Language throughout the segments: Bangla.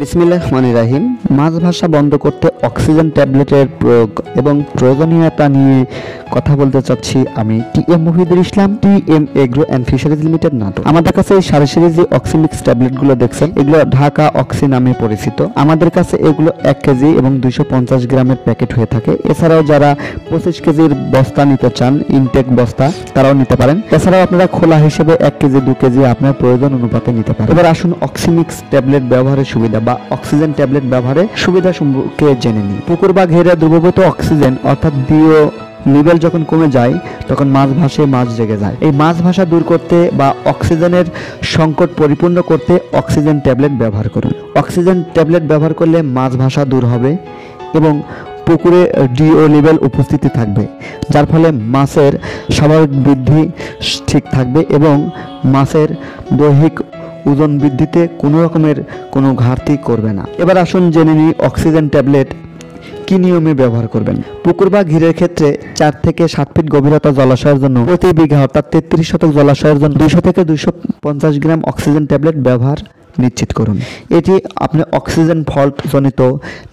বিসমিল্লাহ মাছ ভাষা বন্ধ করতে অক্সিজেন ট্যাবলেটের প্রয়োগ এবং প্রয়োজনীয়তা নিয়ে কথা বলতে চাচ্ছি আমি T M Mohidul Islam, T M agro and fisheries limited নাটক আমাদের কাছে এই যে অক্সিমিক্স ট্যাবলেটগুলো দেখছেন, এগুলো ঢাকা অক্সি নামে পরিচিত। আমাদের কাছে এগুলো এক কেজি এবং দুইশো পঞ্চাশ গ্রামের প্যাকেট হয়ে থাকে। এছাড়াও যারা পঁচিশ কেজির বস্তা নিতে চান, ইনটেক বস্তা, তারাও নিতে পারেন। এছাড়াও আপনারা খোলা হিসেবে এক কেজি, দু কেজি আপনার প্রয়োজন অনুপাতে নিতে পারেন। এবার আসুন অক্সিমিক্স ট্যাবলেট ব্যবহারের সুবিধা বা অক্সিজেন ট্যাবলেট ব্যবহারে সুবিধা সম্পর্কে জেনে নিই। পুকুর বা ঘেরে দ্রবীভূত অক্সিজেন অর্থাৎ ডিও লেভেল যখন কমে যায়, তখন মাছ ভাসে, মাছ জেগে যায়। এই মাছ ভাসা দূর করতে বা অক্সিজেনের সংকট পরিপূর্ণ করতে অক্সিজেন ট্যাবলেট ব্যবহার করুন। অক্সিজেন ট্যাবলেট ব্যবহার করলে মাছ ভাসা দূর হবে এবং পুকুরে ডিও লেভেল উপস্থিতি থাকবে, যার ফলে মাছের স্বাভাবিক বৃদ্ধি ঠিক থাকবে এবং মাছের দৈহিক ওজন বৃদ্ধিতে কোনো রকমের কোনো ঘাটতি করবে না। এবার আসুন জেনে নিই অক্সিজেন ট্যাবলেট কি নিয়মে ব্যবহার করবেন। পুকুর বা ঘিরের ক্ষেত্রে চার থেকে সাত ফিট গভীরতা জলাশয়ের জন্য প্রতি বিঘা অর্থাৎ তেত্রিশ শতক জলাশয়ের জন্য দুইশো থেকে দুইশো পঞ্চাশ গ্রাম অক্সিজেন ট্যাবলেট ব্যবহার নিশ্চিত করুন। এটি আপনি অক্সিজেন ফল্ট জনিত,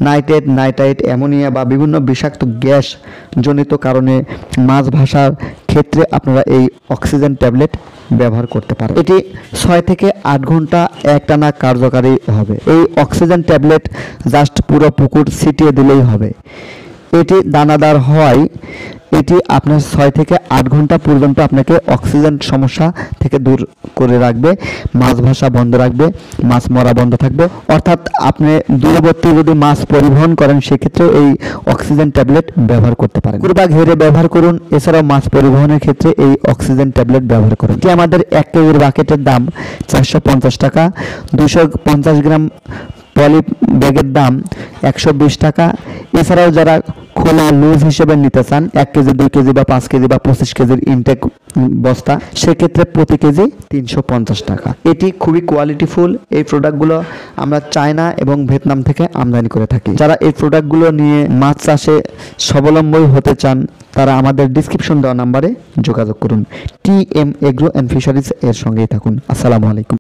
নাইট্রেট, নাইট্রাইট, অ্যামোনিয়া বা বিভিন্ন বিষাক্ত গ্যাস জনিত কারণে মাছ ভাসার ক্ষেত্রে আপনারা এই অক্সিজেন ট্যাবলেট ব্যবহার করতে পারেন। এটি ছয় থেকে আট ঘণ্টা একটানা কার্যকারী হবে। এই অক্সিজেন ট্যাবলেট জাস্ট পুরো পুকুর ছিটিয়ে দিলেই হবে। এটি দানাদার হওয়ায় এটি আপনার ছয় থেকে আট ঘণ্টা পর্যন্ত আপনাকে অক্সিজেন সমস্যা থেকে দূর করে রাখবে, মাছ ভাসা বন্ধ রাখবে, মাছ মরা বন্ধ থাকবে। অর্থাৎ আপনি দূরবর্তী যদি মাছ পরিবহন করেন সেক্ষেত্রে এই অক্সিজেন ট্যাবলেট ব্যবহার করতে পারেন। কুরবা ঘেরে ব্যবহার করুন, এছাড়াও মাছ পরিবহনের ক্ষেত্রে এই অক্সিজেন ট্যাবলেট ব্যবহার করুন। এটি আমাদের এক কেজির বাকেটের দাম চারশো পঞ্চাশ টাকা, দুশো গ্রাম পলি ব্যাগের দাম একশো বিশ টাকা। এছাড়াও যারা খোলা লুজ হিসেবে নিতে চান, এক কেজি, দুই কেজি বা পাঁচ কেজি বা পঁচিশ কেজির ইনটেক বস্তা, সেক্ষেত্রে প্রতি কেজি তিনশো পঞ্চাশ টাকা। এটি খুবই কোয়ালিটিফুল এই প্রোডাক্টগুলো আমরা চায়না এবং ভিয়েতনাম থেকে আমদানি করে থাকি। যারা এই প্রোডাক্টগুলো নিয়ে মাছ চাষে স্বাবলম্বী হতে চান, তারা আমাদের ডিসক্রিপশন দেওয়া নাম্বারে যোগাযোগ করুন। T M agro and fisheries এর সঙ্গেই থাকুন। আসসালামু আলাইকুম।